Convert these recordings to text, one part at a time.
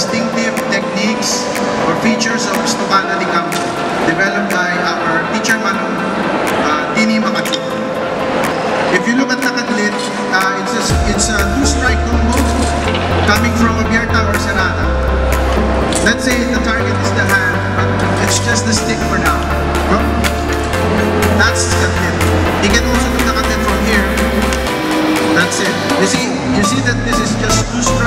distinctive techniques or features of Estokada de Campo developed by our teacher Manu, uh, Tinni Macachor. If you look at Nakadlit, uh, it's a, it's a two-strike combo coming from Abierta or Serrada. Let's say the target is the hand, but it's just the stick for now. No? That's Nakadlit. You can also do Nakadlit from here that's it. You see, you see that this is just two strikes,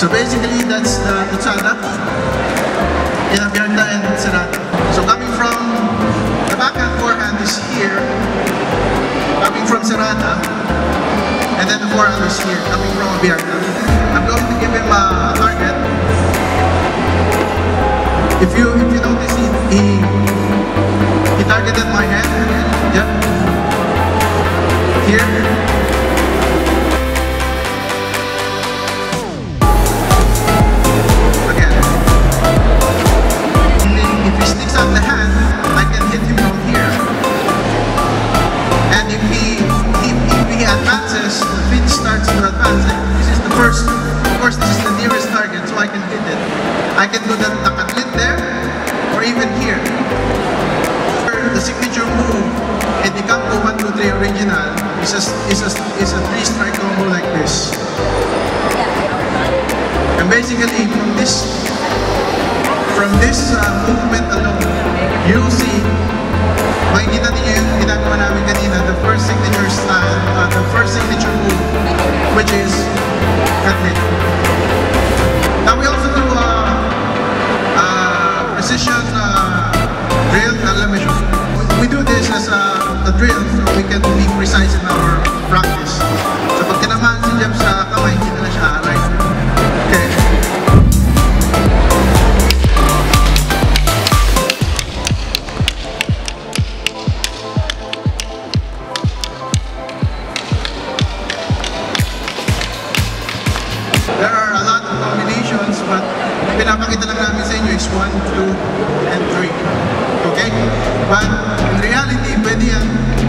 So basically, that's the Tutsada in Abierta and Serrada. So coming from the backhand forehand is here, coming from Serrada, and then the forehand is here, coming from Abierta. I'm going to give him a target. If you if you notice, he he, he targeted my hand. Yep. Here. Nakadlit there, or even here. The signature move in De Campo 1, 2, 3 original is a, is a, is a three strike combo like this. And basically, from this from this uh, movement alone, you'll see, makikita niyo yung ginagawa namin kanina, the first signature style, uh, the first signature move, which is Kadlit. Drill, let me show you. We do this as a, a drill so we can be precise in our practice. So pag tinamaan si Jeff sa kamay, hindi na siya aray. Okay. There are a lot of combinations, but pinapakita lang namin sa inyo is 1, 2, ma in reality, when